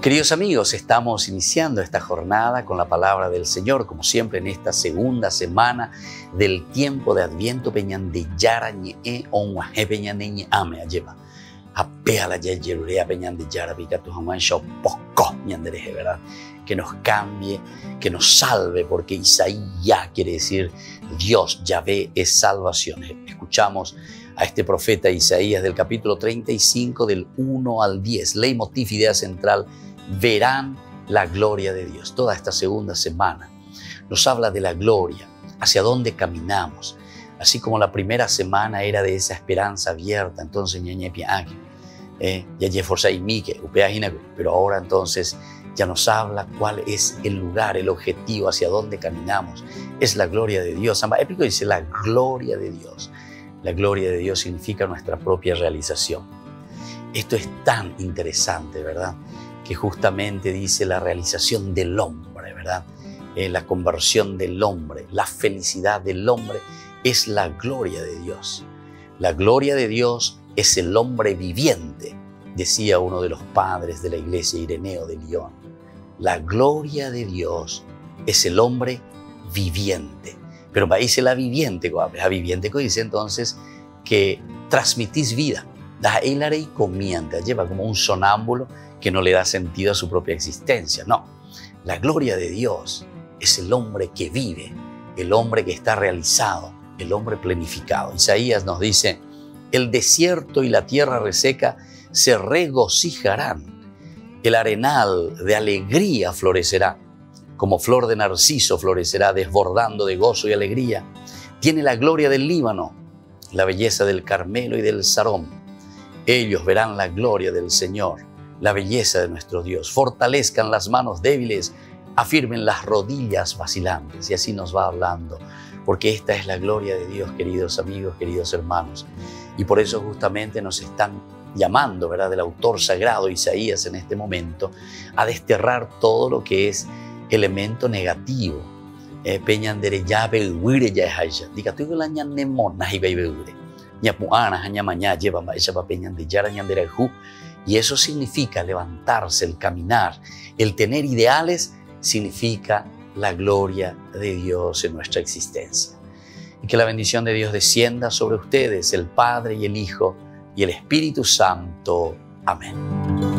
Queridos amigos, estamos iniciando esta jornada con la palabra del Señor, como siempre en esta segunda semana del tiempo de Adviento peñan de yara e onwaje peñan de ame lleva. Apea la yerurea peñan de yara pica tu jamán poco ¿verdad? Que nos cambie, que nos salve, porque Isaías quiere decir Dios, Yahvé es salvación. Escuchamos a este profeta Isaías del capítulo 35 del 1 al 10, ley motif idea central verán la gloria de Dios. Toda esta segunda semana nos habla de la gloria, hacia dónde caminamos. Así como la primera semana era de esa esperanza abierta, entonces eh, pero ahora entonces ya nos habla cuál es el lugar, el objetivo, hacia dónde caminamos. Es la gloria de Dios. Samba épico dice la gloria de Dios. La gloria de Dios significa nuestra propia realización. Esto es tan interesante, ¿verdad? Que justamente dice la realización del hombre, ¿verdad? Eh, la conversión del hombre, la felicidad del hombre es la gloria de Dios. La gloria de Dios es el hombre viviente, decía uno de los padres de la iglesia Ireneo de León. La gloria de Dios es el hombre viviente. Pero dice la viviente, la viviente que dice entonces que transmitís vida. Da y comiente, lleva como un sonámbulo que no le da sentido a su propia existencia. No, la gloria de Dios es el hombre que vive, el hombre que está realizado, el hombre planificado. Isaías nos dice, el desierto y la tierra reseca se regocijarán, el arenal de alegría florecerá, como flor de narciso florecerá desbordando de gozo y alegría. Tiene la gloria del Líbano, la belleza del Carmelo y del Sarón. Ellos verán la gloria del Señor la belleza de nuestro Dios. Fortalezcan las manos débiles, afirmen las rodillas vacilantes. Y así nos va hablando, porque esta es la gloria de Dios, queridos amigos, queridos hermanos. Y por eso justamente nos están llamando, ¿verdad?, del autor sagrado Isaías en este momento, a desterrar todo lo que es elemento negativo. Eh, peñandere ya beguire ya es Diga, tú la ñanemon nahi beguire. Ñapuana, ñamaña, lleva esa peñan de yara ñandere y eso significa levantarse, el caminar, el tener ideales, significa la gloria de Dios en nuestra existencia. Y que la bendición de Dios descienda sobre ustedes, el Padre y el Hijo y el Espíritu Santo. Amén.